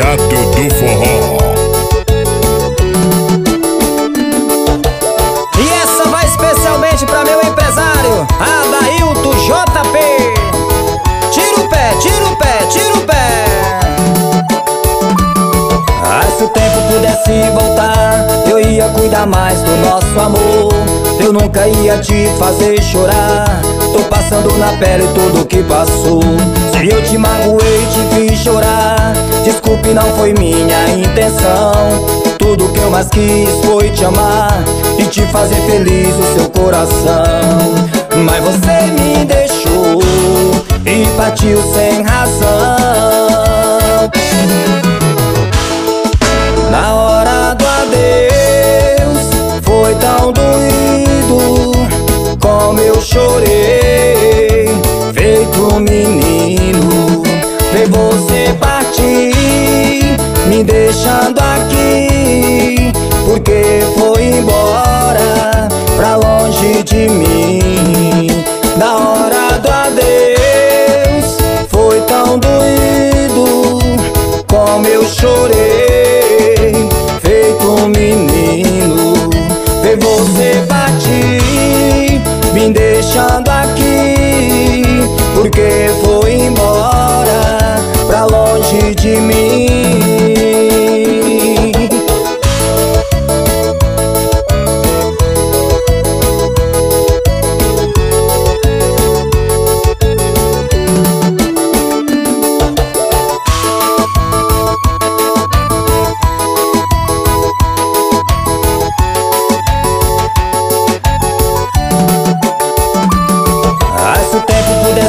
do forró. E essa vai especialmente pra meu empresário, Adailto JP. Tira o pé, tira o pé, tira o pé. Ah, se o tempo pudesse voltar, eu ia cuidar mais do nosso amor. Eu nunca ia te fazer chorar. Tô passando na pele tudo que passou. Se eu te magoei, te fiz chorar. Desculpe, não foi minha intenção. Tudo que eu mais quis foi te amar e te fazer feliz o seu coração. Mas você me deixou e partiu sem razão. Na hora do adeus foi tão doído como eu chorei, feito menino. Ver você partir, me deixando aqui, porque foi embora pra longe de mim. Na hora do adeus foi tão doído como eu chorei, feito menino. Ver você me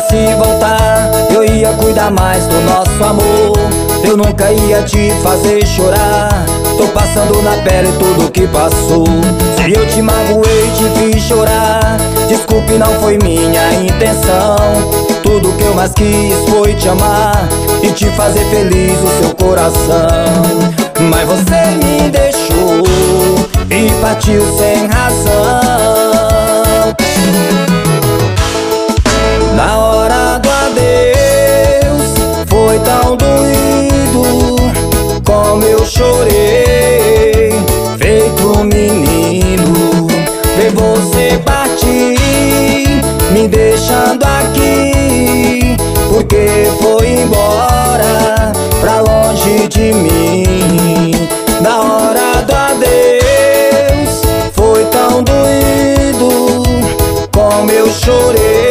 pudesse voltar, eu ia cuidar mais do nosso amor. Eu nunca ia te fazer chorar. Tô passando na pele tudo que passou. Se eu te magoei, te fiz chorar. Desculpe, não foi minha intenção. Tudo que eu mais quis foi te amar e te fazer feliz o seu coração. Mas você me deixou e partiu sem razão. De mim. Na hora do adeus foi tão doído como eu chorei,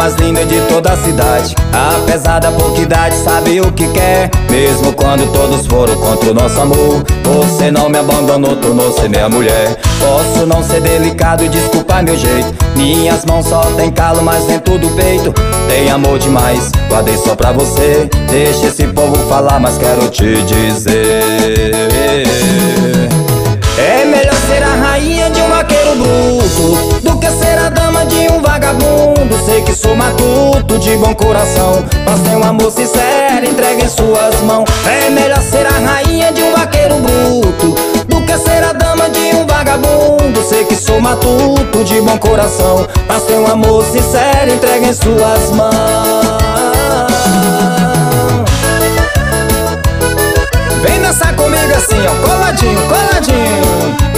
mais linda de toda a cidade. Apesar da pouca idade, sabe o que quer. Mesmo quando todos foram contra o nosso amor Você não me abandonou, tornou-se minha mulher. Posso não ser delicado e desculpar meu jeito. Minhas mãos só tem calo, mas dentro do peito. Tem amor demais, guardei só pra você. Deixa esse povo falar, mas quero te dizer vagabundo Sei que sou matuto, de bom coração. Mas tenho um amor sincero, entregue em suas mãos. É melhor ser a rainha de um vaqueiro bruto Do que ser a dama de um vagabundo. Sei que sou matuto, de bom coração. Mas tenho um amor sincero, entregue em suas mãos. Vem dançar comigo assim, ó, coladinho, coladinho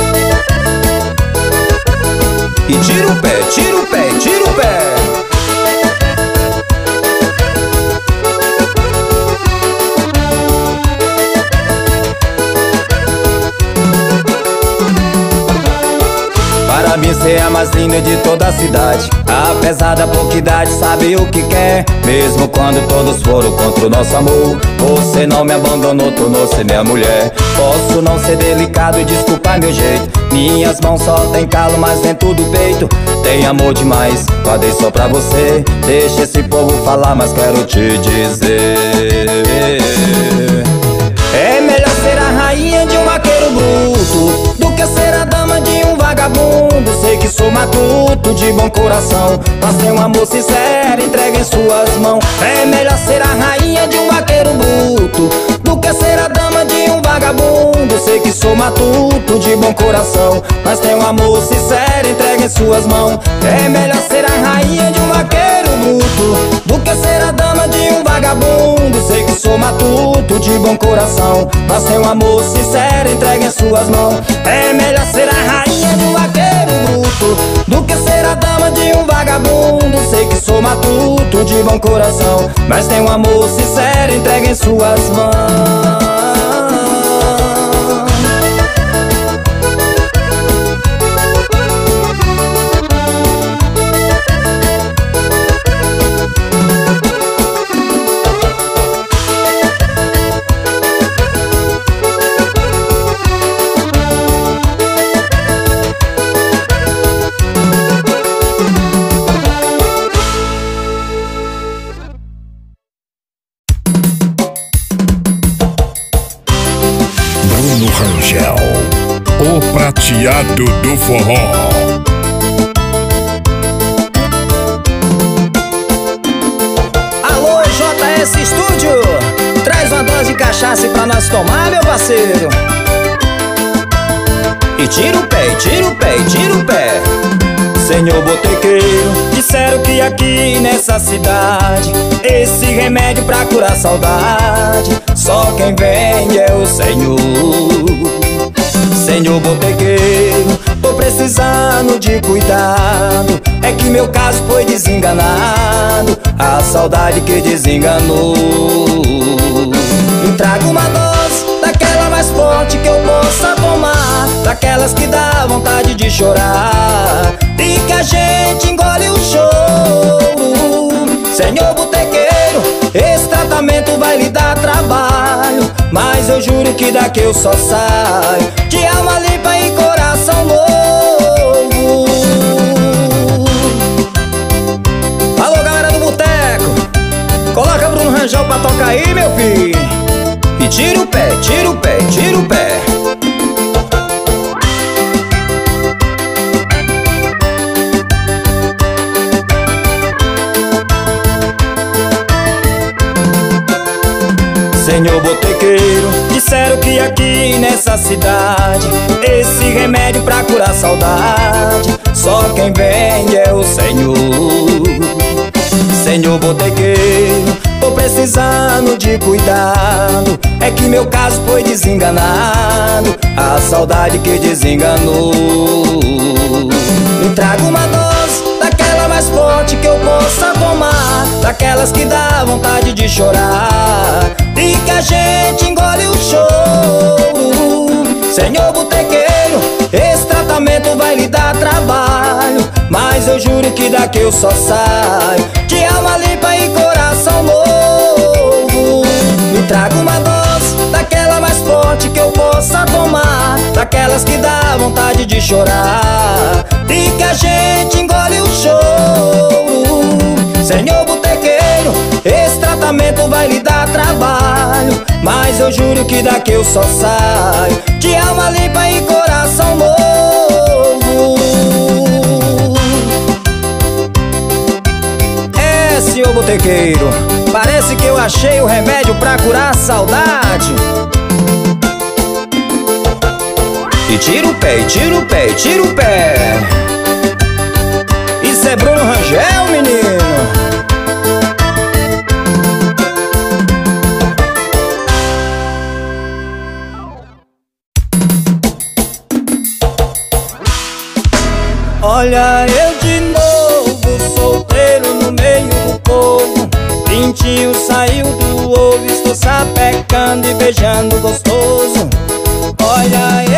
mais linda de toda a cidade. Apesar da pouca idade, sabe o que quer Mesmo quando todos foram contra o nosso amor. Você não me abandonou, tornou-se minha mulher. Posso não ser delicado e desculpar meu jeito. Minhas mãos só tem calo, mas dentro do peito Tem amor demais, guardei só pra você. Deixa esse povo falar, mas quero te dizer vagabundo Sei que sou matuto, de bom coração. Mas tem um amor sincero, entrega em suas mãos. É melhor ser a rainha de um vaqueiro bruto Do que ser a dama de um vagabundo. Sei que sou matuto, de bom coração. Mas tem um amor sincero, entrega em suas mãos. É melhor ser a rainha de um vaqueiro Do que ser a dama de um vagabundo? Sei que sou matuto, de bom coração. Mas tem um amor sincero, entrega em suas mãos. É melhor ser a rainha um vaqueiro bruto. Do que ser a dama de um vagabundo? Sei que sou matuto, de bom coração. Mas tem um amor sincero, entrega em suas mãos cachaça pra nós tomar, meu parceiro! E tira o pé, e tira o pé, e tira o pé! Senhor botequeiro, disseram que aqui nessa cidade Esse remédio pra curar saudade Só quem vende é o Senhor Senhor botequeiro, tô precisando de cuidado É que meu caso foi desenganado A saudade que desenganou traga uma dose daquela mais forte que eu possa tomar Daquelas que dá vontade de chorar. E que a gente engole o choro. Senhor botequeiro, esse tratamento vai lhe dar trabalho Mas eu juro que daqui eu só saio. De alma nessa cidade. Esse remédio pra curar saudade. Só quem vende é o Senhor. Senhor botequeiro, tô precisando de cuidado. É que meu caso foi desenganado. A saudade que desenganou. Me traga uma daquela mais forte que eu possa tomar. Daquelas que dá vontade de chorar. E que a gente engole o choro. Senhor botequeiro, esse tratamento vai lhe dar trabalho. Mas eu juro que daqui eu só saio Daquelas que dá vontade de chorar. E que a gente engole o choro. Senhor botequeiro, esse tratamento vai lhe dar trabalho. Mas eu juro que daqui eu só saio. De alma limpa e coração novo. É, senhor botequeiro, parece que eu achei o remédio pra curar a saudade E tira o pé, e tira o pé, e tira o pé. Isso é Bruno Rangel, menino. Olha eu de novo, solteiro no meio do povo. Pintinho saiu do ovo, estou sapecando e beijando gostoso. Olha eu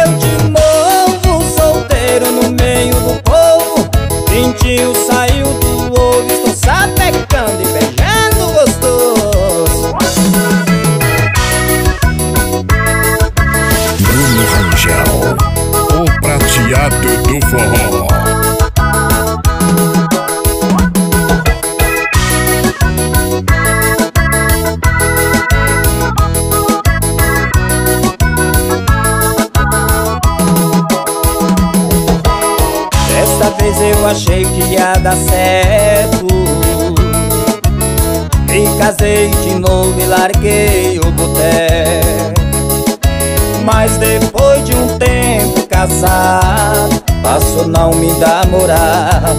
achei que ia dar certo. Me casei de novo e larguei o boteco. Mas depois de um tempo casado Passou não me dar moral.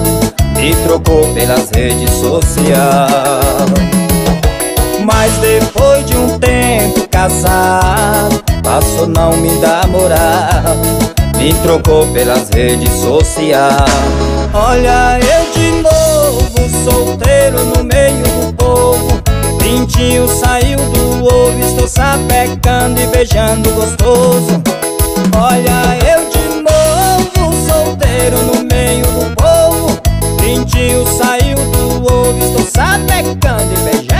Me trocou pelas redes sociais. Mas depois de um tempo casado Passou não me dar moral. Me trocou pelas redes sociais Olha eu de novo, solteiro no meio do povo. Pintinho saiu do ovo, estou sapecando e beijando gostoso. Olha eu de novo, solteiro no meio do povo. Pintinho saiu do ovo, estou sapecando e beijando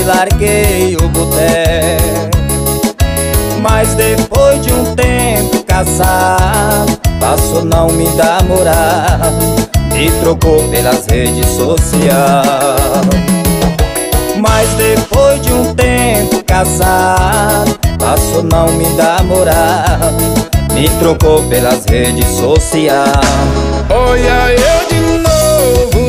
e larguei o boteco. Mas depois de um tempo casado Passou não me dar moral Me trocou pelas redes sociais. Mas depois de um tempo casado Passou não me dar moral Me trocou pelas redes sociais. Olha eu de novo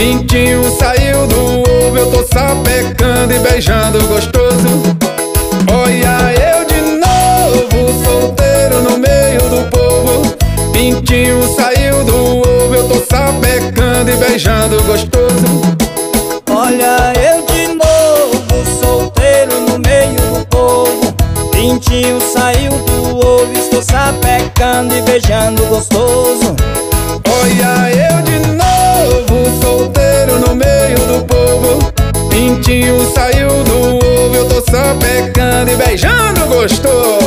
Pintinho saiu do Saiu do ovo, eu tô sapecando e beijando gostoso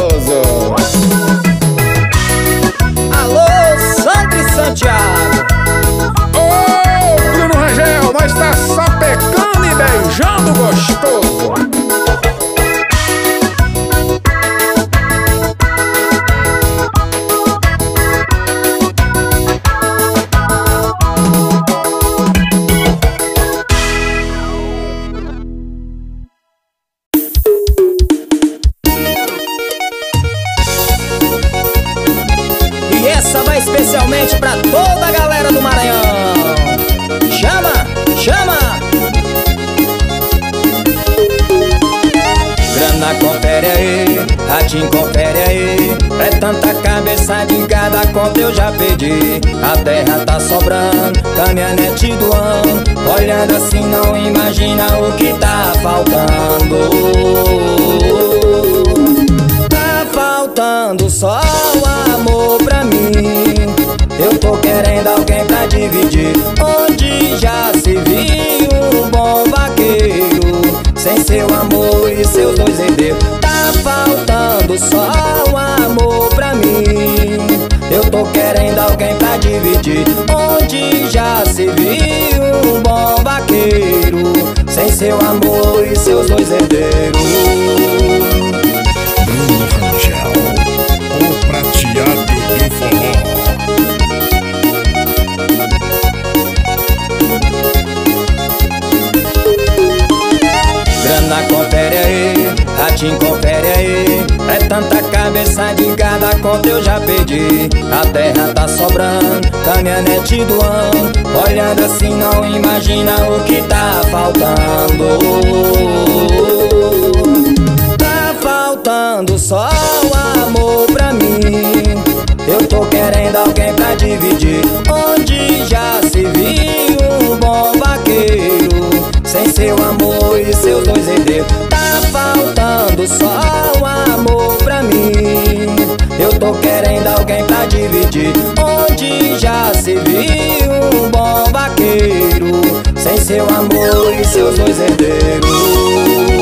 Ratinho, confere aí. É tanta cabeça de cada conta eu já perdi. A terra tá sobrando, caminhonete do ano. Olhando assim não imagina o que tá faltando dividir Onde já se viu um bom vaqueiro? Sem seu amor e seus dois herdeiros. Tá faltando só o amor pra mim. Eu tô querendo alguém pra dividir. Onde já se viu um bom vaqueiro? Sem seu amor e seus dois herdeiros ratinho confere aí. É tanta cabeça de cada conta eu já perdi. A terra tá sobrando, caminhonete do ano. Olhando assim não imagina o que tá faltando. Tá faltando só o amor pra mim. Eu querendo alguém pra dividir. Onde Sem seu amor e seus dois herdeiros Tá faltando só o amor pra mim. Eu tô querendo alguém pra dividir. Onde já se viu um bom vaqueiro? Sem seu amor e seus dois herdeiros